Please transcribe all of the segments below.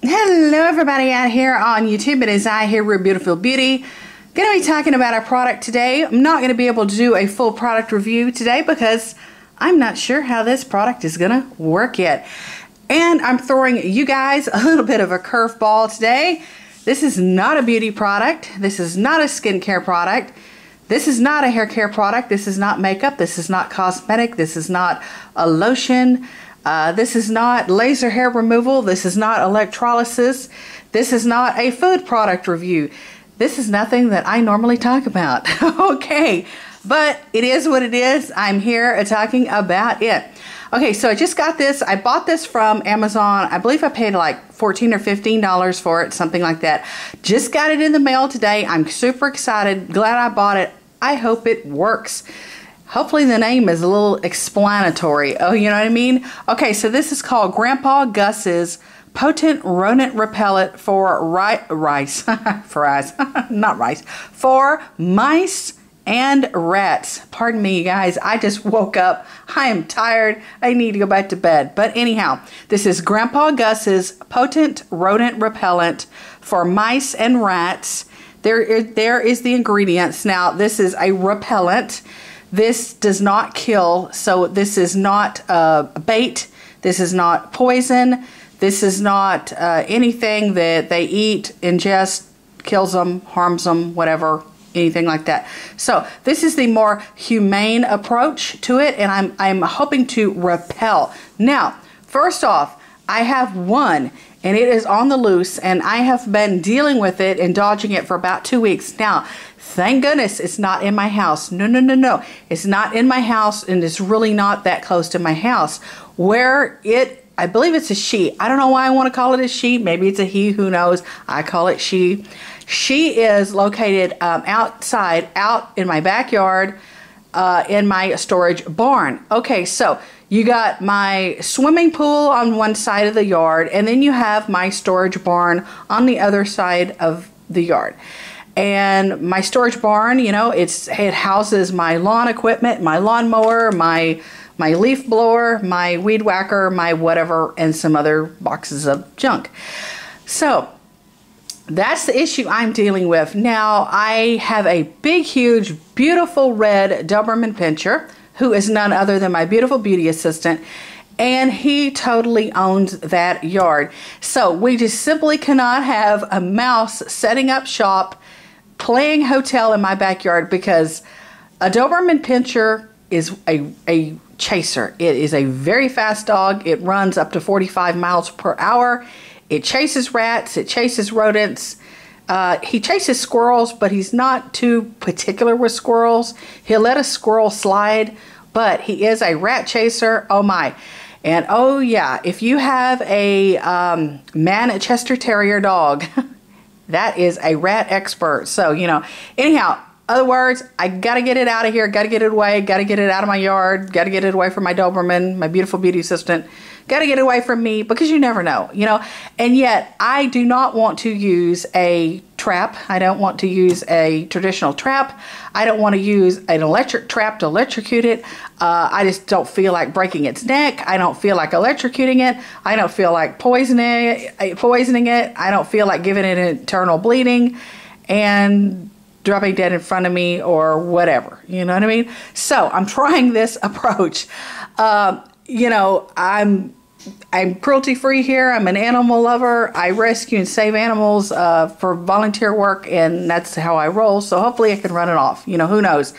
Hello everybody out here on YouTube. It is I here, Real Beautiful Beauty. Going to be talking about a product today. I'm not going to be able to do a full product review today because I'm not sure how this product is going to work yet. And I'm throwing you guys a little bit of a curveball today. This is not a beauty product. This is not a skincare product. This is not a hair care product. This is not makeup. This is not cosmetic. This is not a lotion. Uh, this is not laser hair removal. This is not electrolysis. This is not a food product review. This is nothing that I normally talk about. okay, but it is what it is. I'm here talking about it. Okay, so I just got this. I bought this from Amazon. I believe I paid like 14 or $15 for it, something like that. Just got it in the mail today. I'm super excited. Glad I bought it. I hope it works. Hopefully the name is a little explanatory. Oh, you know what I mean? Okay, so this is called Grandpa Gus's Potent Rodent Repellent for ri rice. for rice. Not rice. For mice and rats. Pardon me, guys. I just woke up. I am tired. I need to go back to bed. But anyhow, this is Grandpa Gus's Potent Rodent Repellent for mice and rats. There there is the ingredients. Now, this is a repellent. This does not kill, so this is not uh, bait. This is not poison. This is not uh, anything that they eat, ingest, kills them, harms them, whatever, anything like that. So this is the more humane approach to it, and I'm, I'm hoping to repel. Now, first off, I have one, and it is on the loose, and I have been dealing with it and dodging it for about two weeks. Now, Thank goodness it's not in my house. No, no, no, no. It's not in my house and it's really not that close to my house. Where it, I believe it's a she. I don't know why I want to call it a she. Maybe it's a he, who knows. I call it she. She is located um, outside, out in my backyard, uh, in my storage barn. Okay, so you got my swimming pool on one side of the yard, and then you have my storage barn on the other side of the yard and my storage barn you know it's it houses my lawn equipment my lawnmower my my leaf blower my weed whacker my whatever and some other boxes of junk so that's the issue I'm dealing with now I have a big huge beautiful red Doberman pinscher who is none other than my beautiful beauty assistant and he totally owns that yard. So we just simply cannot have a mouse setting up shop playing hotel in my backyard because a Doberman Pinscher is a, a chaser. It is a very fast dog. It runs up to 45 miles per hour. It chases rats. It chases rodents. Uh, he chases squirrels, but he's not too particular with squirrels. He'll let a squirrel slide, but he is a rat chaser. Oh my. And oh yeah, if you have a um, Manchester Terrier dog, That is a rat expert. So, you know, anyhow, other words, I gotta get it out of here, gotta get it away, gotta get it out of my yard, gotta get it away from my Doberman, my beautiful beauty assistant, gotta get it away from me because you never know, you know. And yet, I do not want to use a trap. I don't want to use a traditional trap. I don't want to use an electric trap to electrocute it. Uh, I just don't feel like breaking its neck. I don't feel like electrocuting it. I don't feel like poisoning it. Poisoning it. I don't feel like giving it internal bleeding. And dropping dead in front of me or whatever. You know what I mean? So I'm trying this approach. Um, you know, I'm I'm cruelty free here. I'm an animal lover. I rescue and save animals uh, for volunteer work, and that's how I roll. So hopefully I can run it off. You know, who knows?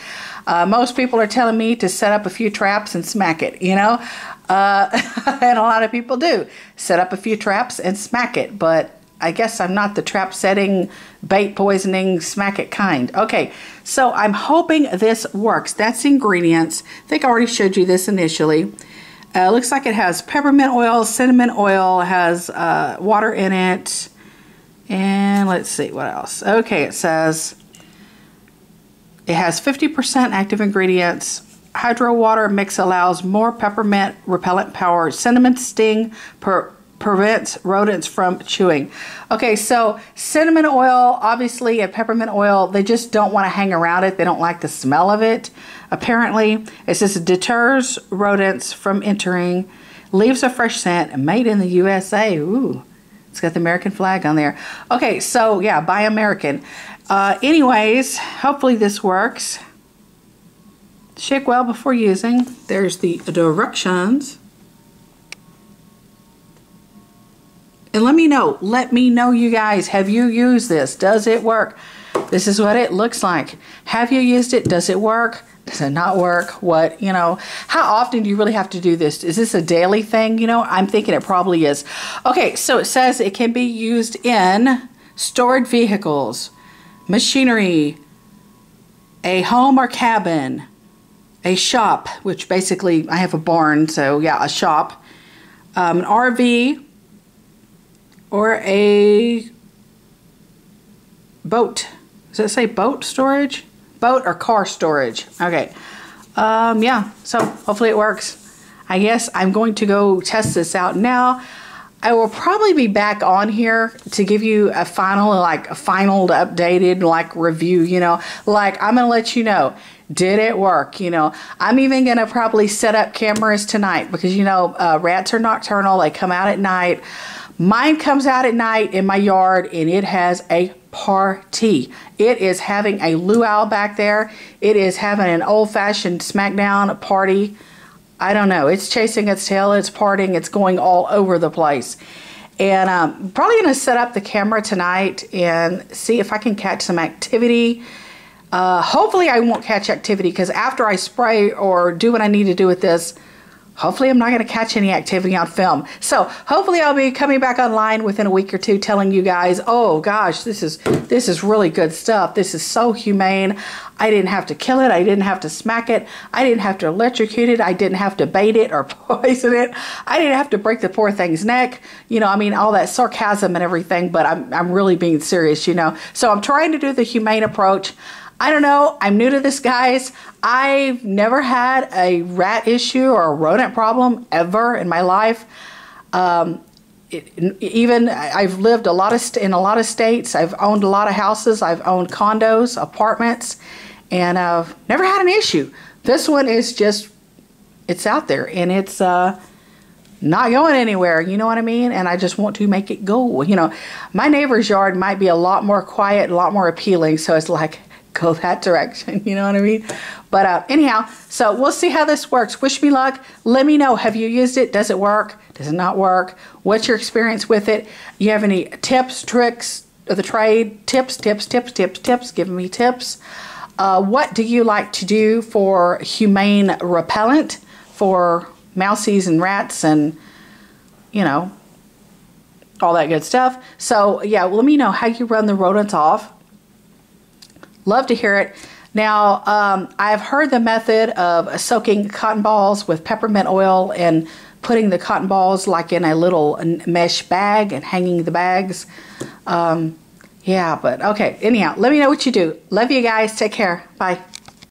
Uh, most people are telling me to set up a few traps and smack it, you know? Uh, and a lot of people do set up a few traps and smack it, but I guess I'm not the trap setting, bait poisoning, smack it kind. Okay, so I'm hoping this works. That's ingredients. I think I already showed you this initially. Uh, looks like it has peppermint oil, cinnamon oil, has uh, water in it. And let's see what else. Okay, it says it has 50% active ingredients. Hydro water mix allows more peppermint repellent power. Cinnamon sting per prevents rodents from chewing. Okay, so cinnamon oil, obviously, and peppermint oil, they just don't want to hang around it. They don't like the smell of it. Apparently, it says it deters rodents from entering, leaves a fresh scent, made in the USA. Ooh, It's got the American flag on there. Okay, so yeah, buy American. Uh, anyways, hopefully this works. Shake well before using. There's the directions. And let me know, let me know you guys, have you used this? Does it work? This is what it looks like. Have you used it? Does it work? Does it not work? What, you know, how often do you really have to do this? Is this a daily thing? You know, I'm thinking it probably is. Okay, so it says it can be used in stored vehicles, machinery, a home or cabin, a shop, which basically I have a barn, so yeah, a shop, um, an RV, or a boat. Does it say boat storage? Boat or car storage. Okay. Um, yeah, so hopefully it works. I guess I'm going to go test this out now. I will probably be back on here to give you a final, like a final updated like review, you know, like I'm going to let you know, did it work? You know, I'm even going to probably set up cameras tonight because, you know, uh, rats are nocturnal. They come out at night. Mine comes out at night in my yard and it has a party. It is having a luau back there. It is having an old-fashioned smackdown party. I don't know. It's chasing its tail. It's partying. It's going all over the place. And um, probably going to set up the camera tonight and see if I can catch some activity. Uh, hopefully I won't catch activity because after I spray or do what I need to do with this, hopefully I'm not going to catch any activity on film. So hopefully I'll be coming back online within a week or two telling you guys, oh gosh, this is this is really good stuff. This is so humane. I didn't have to kill it. I didn't have to smack it. I didn't have to electrocute it. I didn't have to bait it or poison it. I didn't have to break the poor thing's neck. You know, I mean, all that sarcasm and everything, but I'm, I'm really being serious, you know. So I'm trying to do the humane approach. I don't know. I'm new to this, guys. I've never had a rat issue or a rodent problem ever in my life. Um, it, even I've lived a lot of in a lot of states. I've owned a lot of houses. I've owned condos, apartments, and I've never had an issue. This one is just it's out there and it's uh, not going anywhere. You know what I mean? And I just want to make it go. You know, my neighbor's yard might be a lot more quiet, a lot more appealing. So it's like go that direction. You know what I mean? But uh, anyhow, so we'll see how this works. Wish me luck. Let me know. Have you used it? Does it work? Does it not work? What's your experience with it? You have any tips, tricks of the trade? Tips, tips, tips, tips, tips. Give me tips. Uh, what do you like to do for humane repellent for mousies and rats and, you know, all that good stuff. So yeah, let me know how you run the rodents off Love to hear it. Now, um, I've heard the method of soaking cotton balls with peppermint oil and putting the cotton balls like in a little mesh bag and hanging the bags. Um, yeah, but okay. Anyhow, let me know what you do. Love you guys. Take care. Bye.